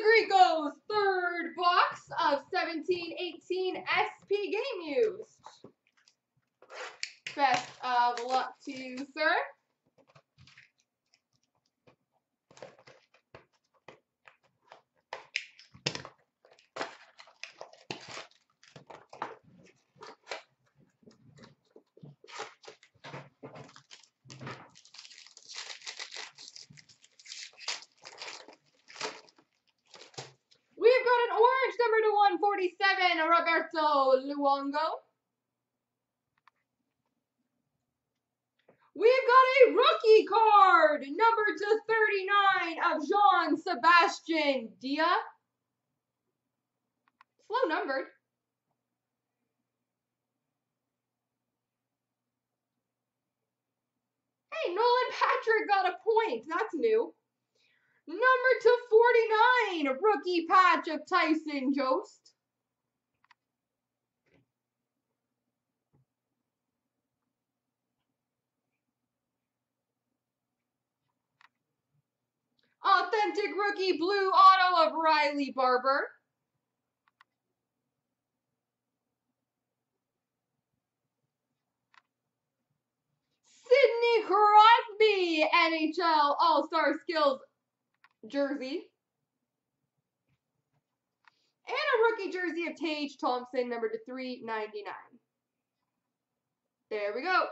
Greeko's third box of 17-18 SP game used. Best of luck to you, sir. We've got an orange number to 147, Roberto Luongo. We've got a rookie card, number to 39 of Jean Sebastien Dea. Slow numbered. Hey, Nolan Patrick got a point. That's new. Number to 49, rookie patch of Tyson Jost. Authentic rookie blue auto of Riley Barber. Sidney Crosby, NHL All-Star Skills jersey. And a rookie jersey of Tage Thompson, number to 399. There we go.